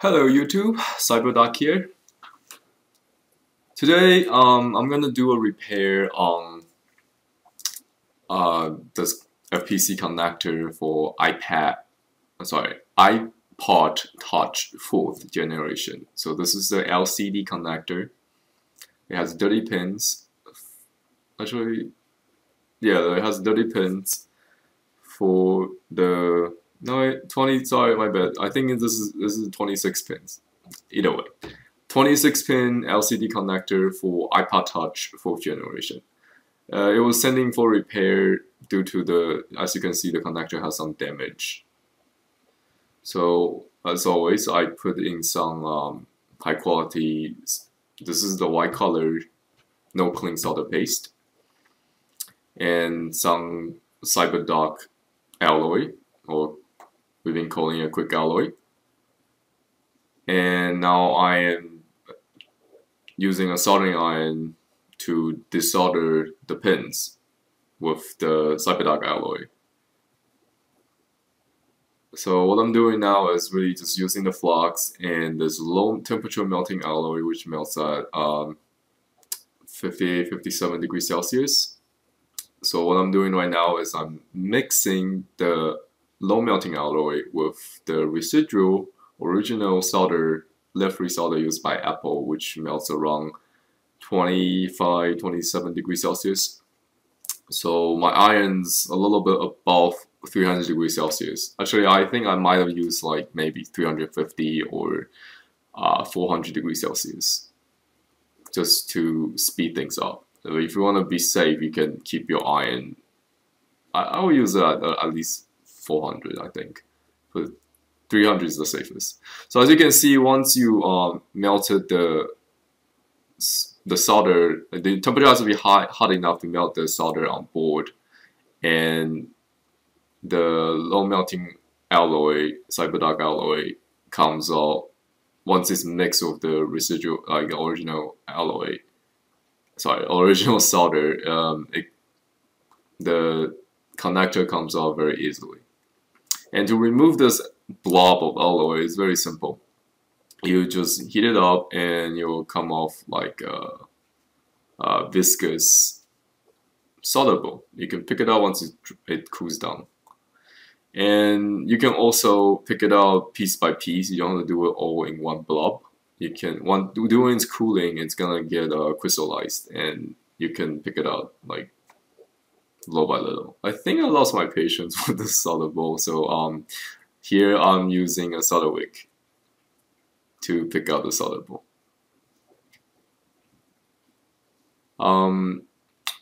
Hello YouTube, CyberDoc here. Today um, I'm gonna do a repair on uh, this FPC connector for iPad, sorry, iPod Touch 4th generation. So this is the LCD connector. It has 30 pins. Actually, yeah, it has 30 pins for the no, 20, sorry, my bad. I think this is this is 26 pins. Either way. 26 pin LCD connector for iPod Touch 4th generation. Uh, it was sending for repair due to the, as you can see, the connector has some damage. So, as always, I put in some um, high quality, this is the white color, no clean solder paste, and some CyberDoc alloy or we've been calling it quick alloy. And now I am using a soldering iron to desolder the pins with the CyberDoc alloy. So what I'm doing now is really just using the flux and this low temperature melting alloy which melts at um, 58, 57 degrees Celsius. So what I'm doing right now is I'm mixing the low melting alloy with the residual original solder lead-free solder used by Apple, which melts around 25, 27 degrees Celsius. So my iron's a little bit above 300 degrees Celsius. Actually, I think I might have used like maybe 350 or uh, 400 degrees Celsius just to speed things up. So if you want to be safe, you can keep your iron. I, I will use it at, at least 400 I think. But 300 is the safest. So as you can see once you um, melted the the solder the temperature has to be hot, hot enough to melt the solder on board. And the low melting alloy CyberDoc alloy comes out once it's mixed with the residual like the original alloy sorry original solder um, it, the connector comes out very easily and to remove this blob of alloy is very simple. You just heat it up and it will come off like a, a viscous soluble. You can pick it up once it, it cools down. And you can also pick it out piece by piece. You don't want to do it all in one blob. You can, when doing its cooling, it's gonna get uh, crystallized and you can pick it out like little by little. I think I lost my patience with the solder bowl, so um, here I'm using a solder wick to pick out the solder bowl. Um,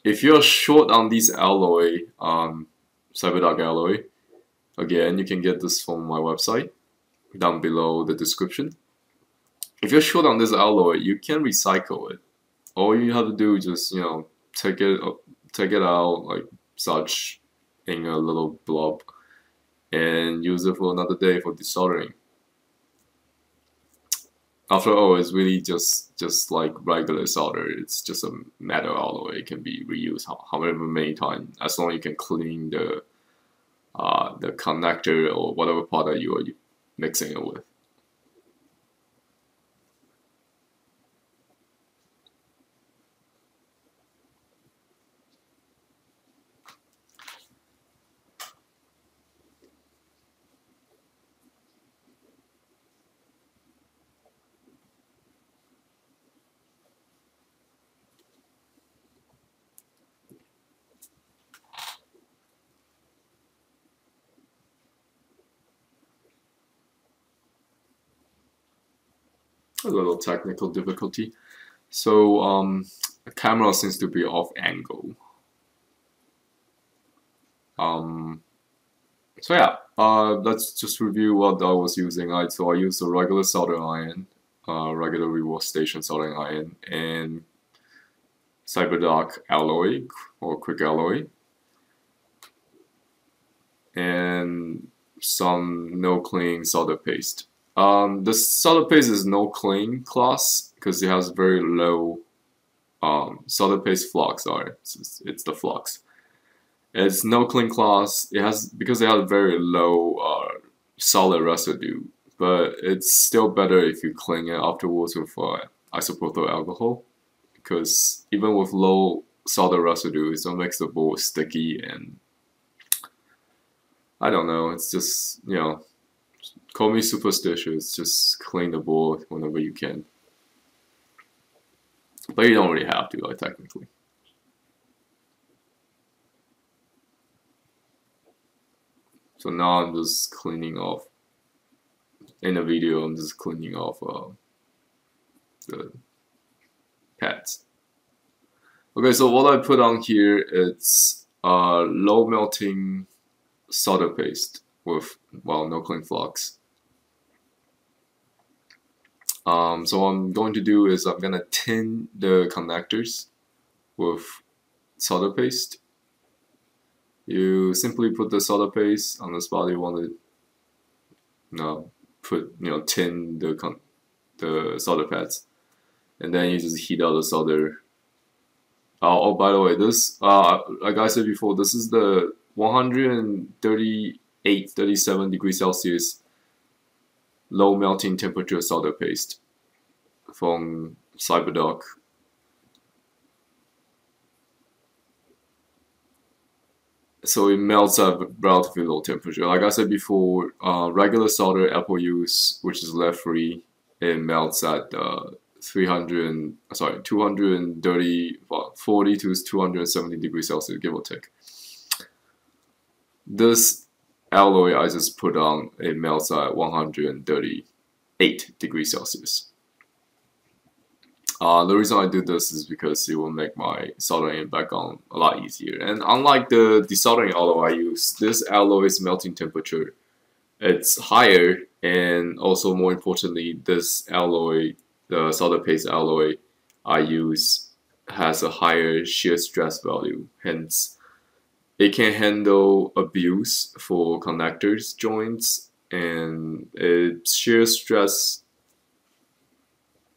if you're short on these alloy, um, CyberDoc alloy, again, you can get this from my website down below the description. If you're short on this alloy, you can recycle it. All you have to do is just, you know, take it take it out like such in a little blob and use it for another day for desoldering. After all, it's really just just like regular solder. It's just a metal alloy. It can be reused however many times as long as you can clean the uh, the connector or whatever part that you are mixing it with. A little technical difficulty. So um, the camera seems to be off angle. Um, so yeah, uh, let's just review what I was using. I so I used a regular soldering iron, uh, regular rework station soldering iron, and CyberDoc alloy or quick alloy, and some no clean solder paste. Um, the solder paste is no clean class because it has very low um, solder paste flux. Sorry, it's, it's the flux. It's no clean class. It has because it has very low uh, solid residue but it's still better if you clean it afterwards with uh, isopropyl alcohol because even with low solder residue, it still makes the board sticky and I don't know, it's just, you know, call me superstitious, just clean the board whenever you can. But you don't really have to, like, technically. So now I'm just cleaning off. In the video, I'm just cleaning off uh, the pads. Okay, so what I put on here it's uh, low melting solder paste with well no clean flux. Um, so what I'm going to do is I'm gonna tin the connectors with solder paste. You simply put the solder paste on the spot you want to put you know tin the con the solder pads, and then you just heat out the solder. Oh, oh by the way, this uh like I said before, this is the 138 37 degrees Celsius low melting temperature solder paste from CyberDoc. So it melts at relatively low temperature. Like I said before, uh, regular solder Apple use, which is lead free, it melts at uh, 300, sorry, 230, 40 to 270 degrees Celsius, give or take. This alloy I just put on, it melts at 138 degrees Celsius. Uh, the reason I do this is because it will make my soldering back on a lot easier. And unlike the desoldering alloy I use, this alloy's melting temperature it's higher and also more importantly this alloy, the solder paste alloy I use has a higher shear stress value. Hence, it can handle abuse for connectors joints and its shear stress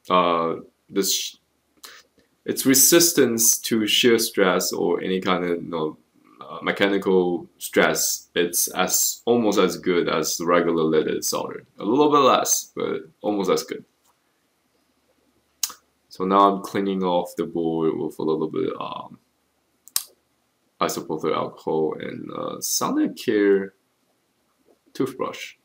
uh, this its resistance to shear stress or any kind of you know, uh, mechanical stress. It's as almost as good as regular leaded solder. A little bit less but almost as good. So now I'm cleaning off the board with a little bit um, isopropyl alcohol and uh, Sonicare toothbrush.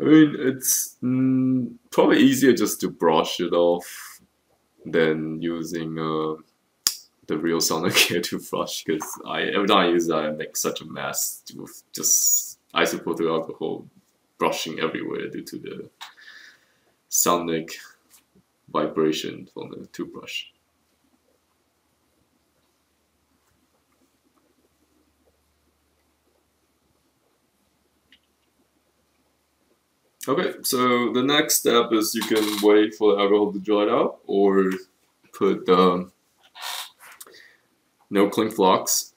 I mean, it's mm, probably easier just to brush it off than using uh, the real Sonicare toothbrush because I every time I use that I make such a mess with just isopropyl alcohol brushing everywhere due to the sonic vibration from the toothbrush. Okay, so the next step is you can wait for the alcohol to dry out or put the no clean flux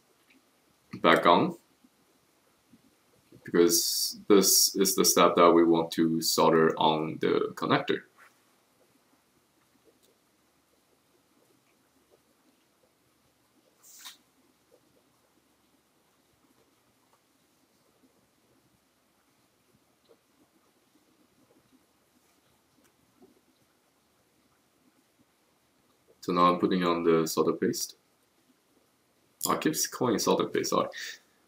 back on because this is the step that we want to solder on the connector. So now I'm putting on the solder paste. I keep calling solder paste, sorry.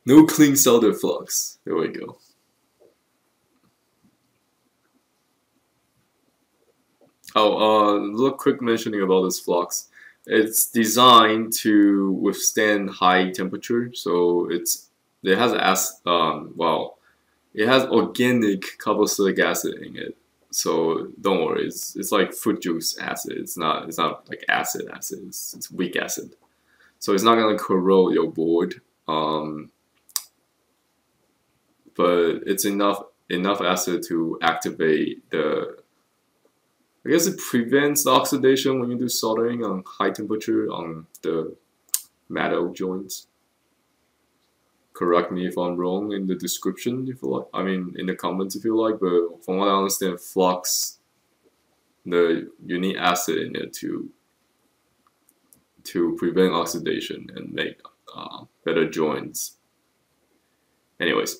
No clean solder flux. There we go. Oh, uh, a little quick mentioning about this flux. It's designed to withstand high temperature, so it's it has as um well, it has organic carboxylic acid in it. So don't worry, it's, it's like fruit juice acid. It's not it's not like acid acid. It's, it's weak acid. So it's not gonna corrode your board. Um, but it's enough enough acid to activate the. I guess it prevents oxidation when you do soldering on high temperature on the metal joints correct me if I'm wrong in the description if you like. I mean in the comments if you like, but from what I understand, flux the you need acid in it to to prevent oxidation and make uh, better joints. Anyways,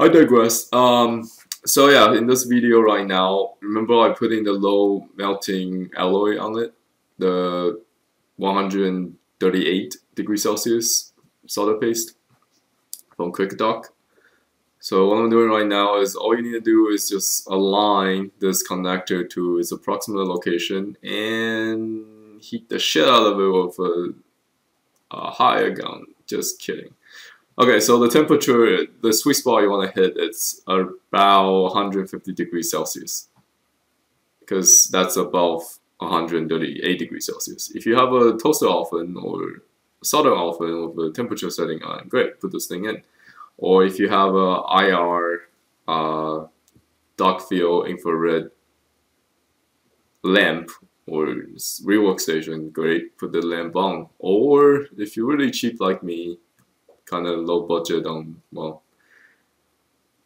I digress. Um, so yeah, in this video right now, remember I put in the low melting alloy on it, the 138 degrees Celsius solder paste from QuickDock. So what I'm doing right now is all you need to do is just align this connector to its approximate location and heat the shit out of it with a, a air gun. Just kidding. Okay, so the temperature, the sweet spot you want to hit, it's about 150 degrees Celsius. Because that's above 138 degrees Celsius. If you have a toaster oven or solder oven with a temperature setting on, great, put this thing in. Or if you have a IR uh, dark field infrared lamp or rework station, great, put the lamp on. Or if you're really cheap like me, kind of low budget on, well,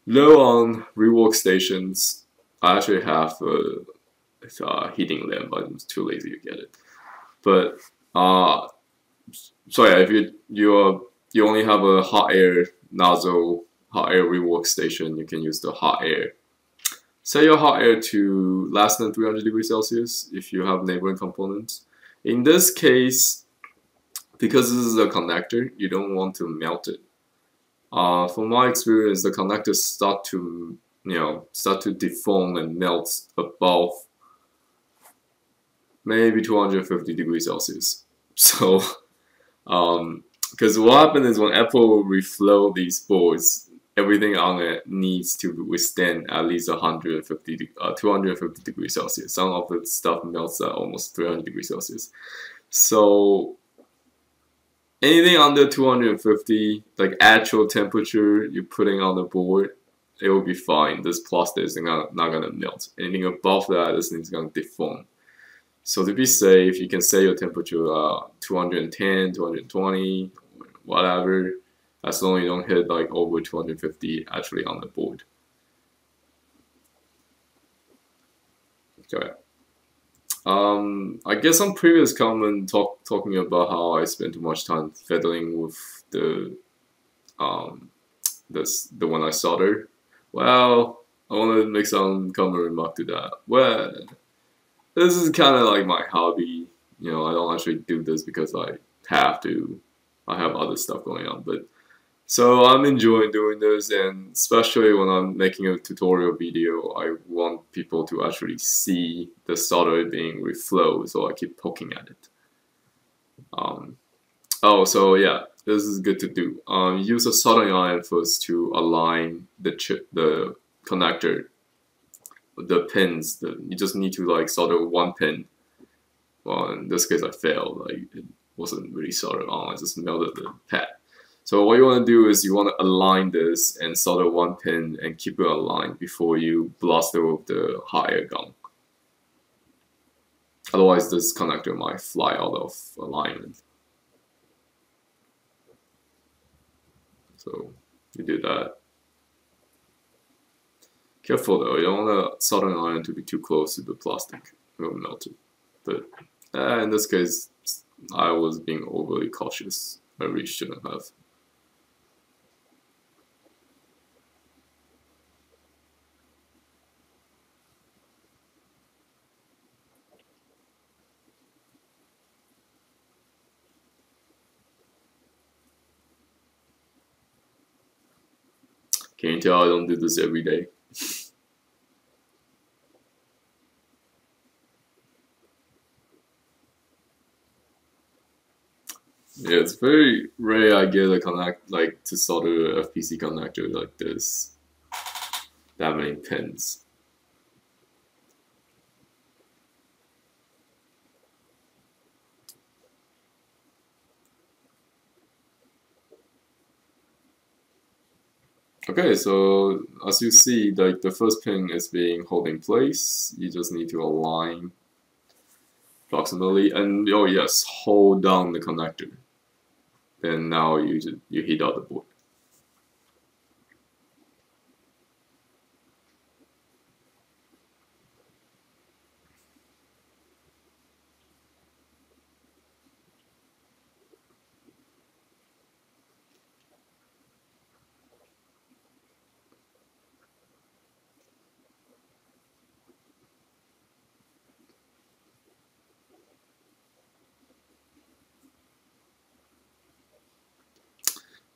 low on rework stations. I actually have a, a heating lamp, but I'm too lazy to get it. But, uh, so yeah, if you, you, are, you only have a hot air nozzle, hot air rework station, you can use the hot air. Set your hot air to less than 300 degrees Celsius if you have neighboring components. In this case, because this is a connector, you don't want to melt it. Uh, from my experience, the connectors start to, you know, start to deform and melt above maybe 250 degrees Celsius. So, um, because what happens is when Apple reflow these boards, everything on it needs to withstand at least 150, uh, 250 degrees Celsius. Some of the stuff melts at almost 300 degrees Celsius. So anything under 250, like actual temperature you're putting on the board, it will be fine. This plastic is not, not gonna melt. Anything above that, this thing's gonna deform. So to be safe, you can set your temperature uh, 210, 220, whatever, as long as you don't hit like over 250 actually on the board. Okay. Um, I guess on previous comment talk, talking about how I spend too much time fiddling with the um, this the one I soldered. Well, I want to make some comment remark to that. Well, this is kind of like my hobby. You know, I don't actually do this because I have to. I have other stuff going on, but so I'm enjoying doing this and especially when I'm making a tutorial video, I want people to actually see the solder being reflowed, so I keep poking at it. Um, oh, so yeah, this is good to do. Um, use a soldering iron first to align the chip, the connector, the pins. The, you just need to like solder one pin. Well, in this case, I failed. Like it wasn't really soldered on. I just melted the pad. So what you want to do is you want to align this and solder one pin and keep it aligned before you blast it with the hot air gun. Otherwise this connector might fly out of alignment. So you do that. Careful though, you don't want the soldering iron to be too close to the plastic. It will melt it. But uh, in this case, I was being overly cautious. I really shouldn't have. Can you tell I don't do this every day? yeah, it's very rare I get a connect like to solder a FPC connector like this. That many pins. Okay, so as you see, like the first pin is being held in place. You just need to align approximately, and oh yes, hold down the connector. And now you you heat out the board.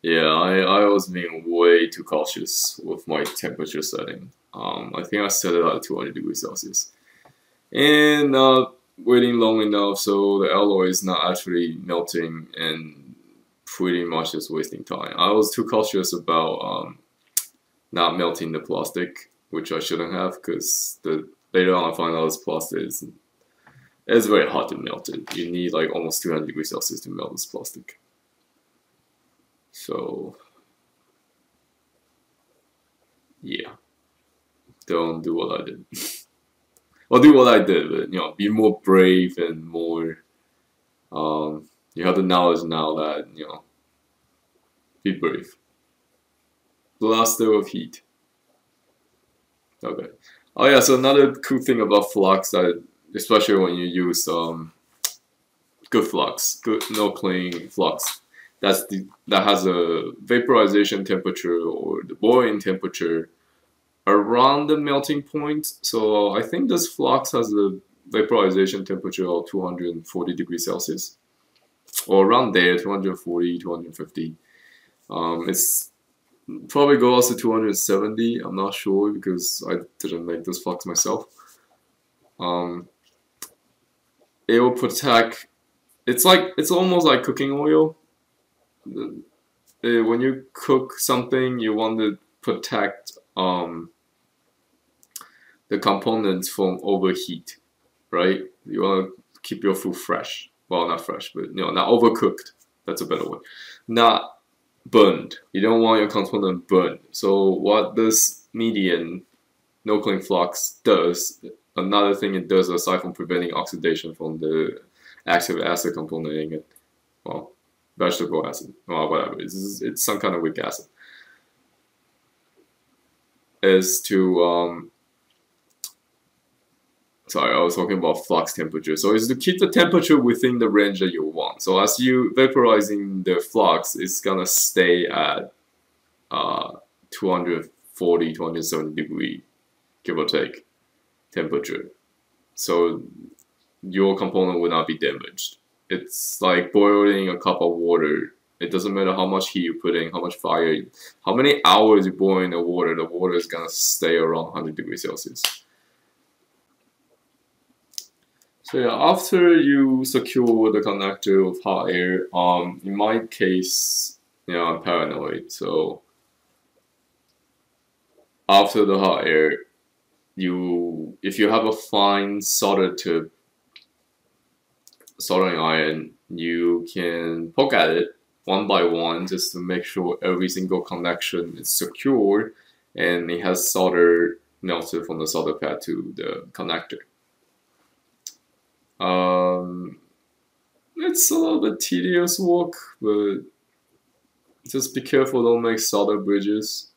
Yeah, I, I was being way too cautious with my temperature setting. Um, I think I set it at 200 degrees Celsius. And uh, waiting long enough so the alloy is not actually melting and pretty much just wasting time. I was too cautious about um, not melting the plastic, which I shouldn't have because the later on I find out this plastic is it's very hard to melt it. You need like almost 200 degrees Celsius to melt this plastic. So, yeah, don't do what I did. well, do what I did, but you know, be more brave and more. Um, you have the knowledge now that you know. Be brave. Blaster of heat. Okay. Oh yeah. So another cool thing about flux that especially when you use um, good flux, good no clean flux. That's the that has a vaporization temperature or the boiling temperature around the melting point. So I think this flux has a vaporization temperature of 240 degrees Celsius or around there, 240, 250. Um, it's probably goes to 270. I'm not sure because I didn't make this flux myself. Um, it will protect. It's like it's almost like cooking oil. When you cook something, you want to protect um, the components from overheat, right? You want to keep your food fresh. Well, not fresh, but you know, not overcooked. That's a better word. Not burned. You don't want your component burned. So what this median no clean flux does another thing it does aside from preventing oxidation from the active acid component in it, well, vegetable acid, well, whatever, it's, it's some kind of weak acid, is to, um, sorry, I was talking about flux temperature. So it's to keep the temperature within the range that you want. So as you vaporizing the flux, it's gonna stay at uh, 240, 270 degree, give or take temperature. So your component will not be damaged. It's like boiling a cup of water. It doesn't matter how much heat you put in, how much fire, how many hours you boil in the water, the water is gonna stay around 100 degrees Celsius. So yeah, after you secure the connector with hot air, um, in my case, you know, I'm paranoid, so after the hot air, you if you have a fine solder tube soldering iron you can poke at it one by one just to make sure every single connection is secure and it has solder melted from the solder pad to the connector. Um, it's a little bit tedious work but just be careful don't make solder bridges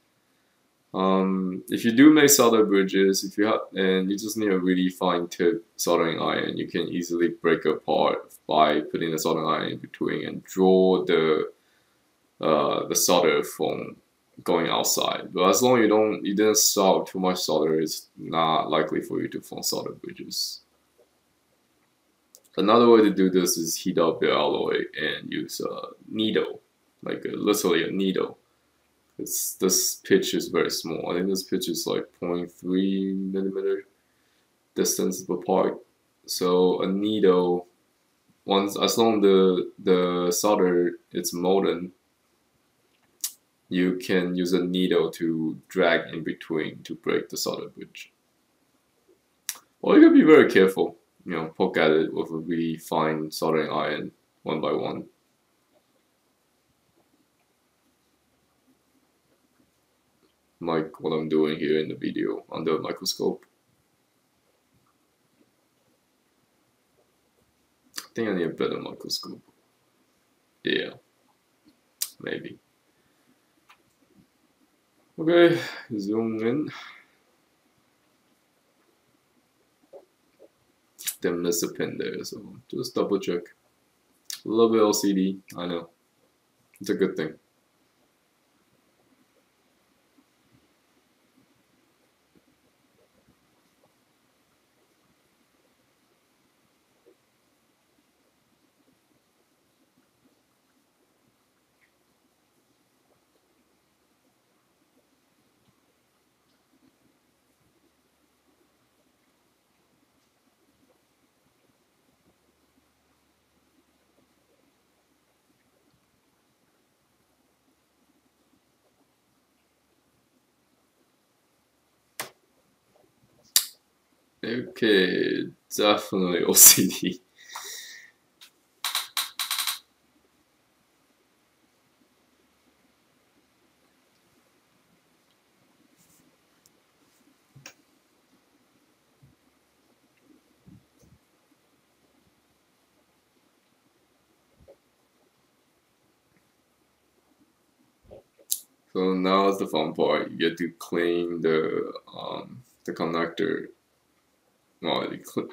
um, if you do make solder bridges, if you have, and you just need a really fine tip soldering iron, you can easily break apart by putting the soldering iron in between and draw the uh, the solder from going outside. But as long as you don't, you didn't solve too much solder, it's not likely for you to form solder bridges. Another way to do this is heat up the alloy and use a needle, like a, literally a needle it's, this pitch is very small. I think this pitch is like 0.3 millimeter distance apart. So a needle, once as long the the solder is molten, you can use a needle to drag in between to break the solder bridge. Well, you gotta be very careful. You know, poke at it with a really fine soldering iron, one by one. Like what I'm doing here in the video under a microscope. I think I need a better microscope. Yeah, maybe. Okay, zoom in. Then miss a pin there, so just double check. A little bit OCD, I know. It's a good thing. Okay, definitely OCD. So now is the fun part. You get to clean the um, the connector. Well,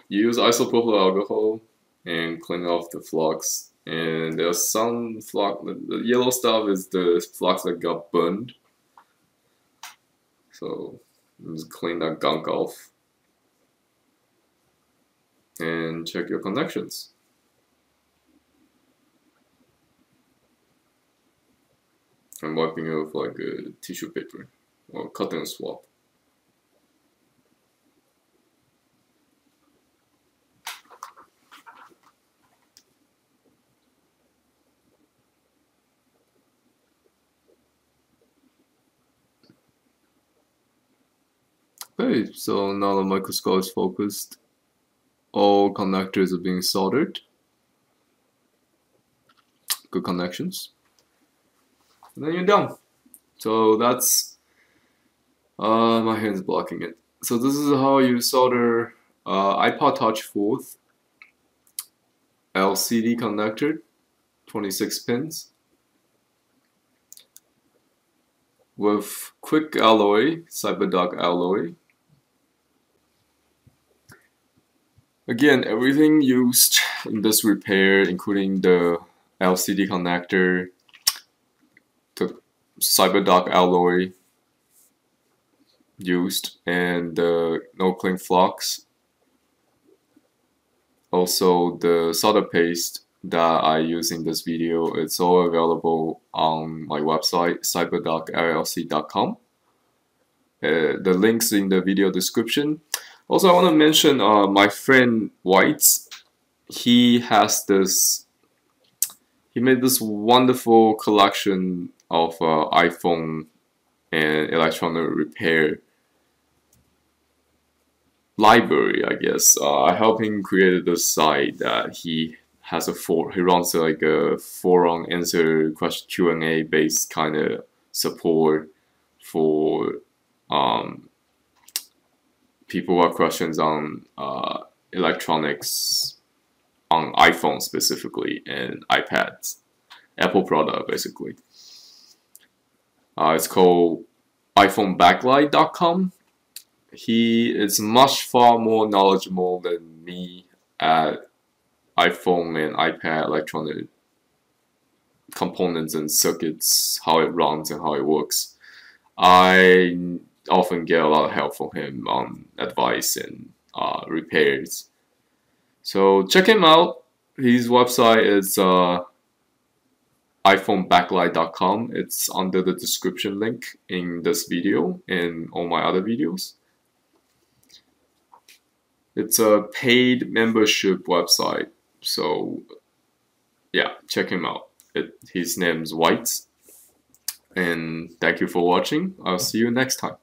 use isopropyl alcohol and clean off the flux. And there's some flux. The yellow stuff is the flux that got burned. So just clean that gunk off and check your connections. I'm wiping it with like a tissue paper or cotton swab. Okay, so now the microscope is focused. All connectors are being soldered. Good connections and then you're done. So that's uh, my hand's blocking it. So this is how you solder uh, iPod Touch 4th LCD connector, 26 pins with quick alloy, CyberDoc alloy. Again, everything used in this repair, including the LCD connector, the CyberDoc alloy used and the no clean flux. Also the solder paste that I use in this video, it's all available on my website cyberdocllc.com. Uh, the links in the video description. Also, I want to mention uh, my friend Whites. He has this. He made this wonderful collection of uh, iPhone and electronic repair library, I guess. Uh, I helped him create this site that he has a for he runs like a forum answer question Q and A based kind of support for um, people have questions on uh, electronics on iPhone specifically and iPads, Apple product basically. Uh, it's called iPhoneBacklight.com. He is much far more knowledgeable than me at iPhone and iPad electronic components and circuits, how it runs and how it works. I often get a lot of help from him on advice and uh, repairs. So check him out. His website is uh, iPhoneBacklight.com. It's under the description link in this video and all my other videos. It's a paid membership website, so yeah, check him out. It, his name's White. And thank you for watching. I'll see you next time.